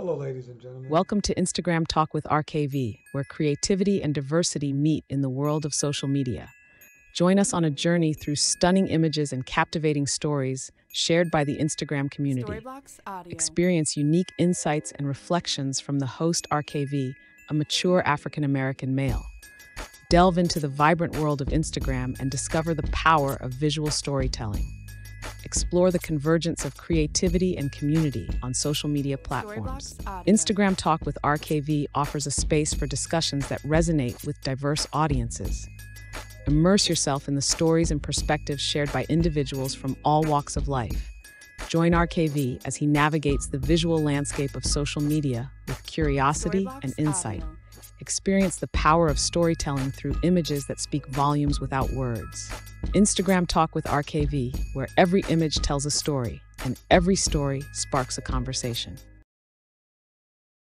Hello, ladies and gentlemen. Welcome to Instagram Talk with RKV, where creativity and diversity meet in the world of social media. Join us on a journey through stunning images and captivating stories shared by the Instagram community. Audio. Experience unique insights and reflections from the host RKV, a mature African American male. Delve into the vibrant world of Instagram and discover the power of visual storytelling. Explore the convergence of creativity and community on social media platforms. Instagram Talk with RKV offers a space for discussions that resonate with diverse audiences. Immerse yourself in the stories and perspectives shared by individuals from all walks of life. Join RKV as he navigates the visual landscape of social media with curiosity and insight. Experience the power of storytelling through images that speak volumes without words. Instagram Talk with RKV, where every image tells a story and every story sparks a conversation.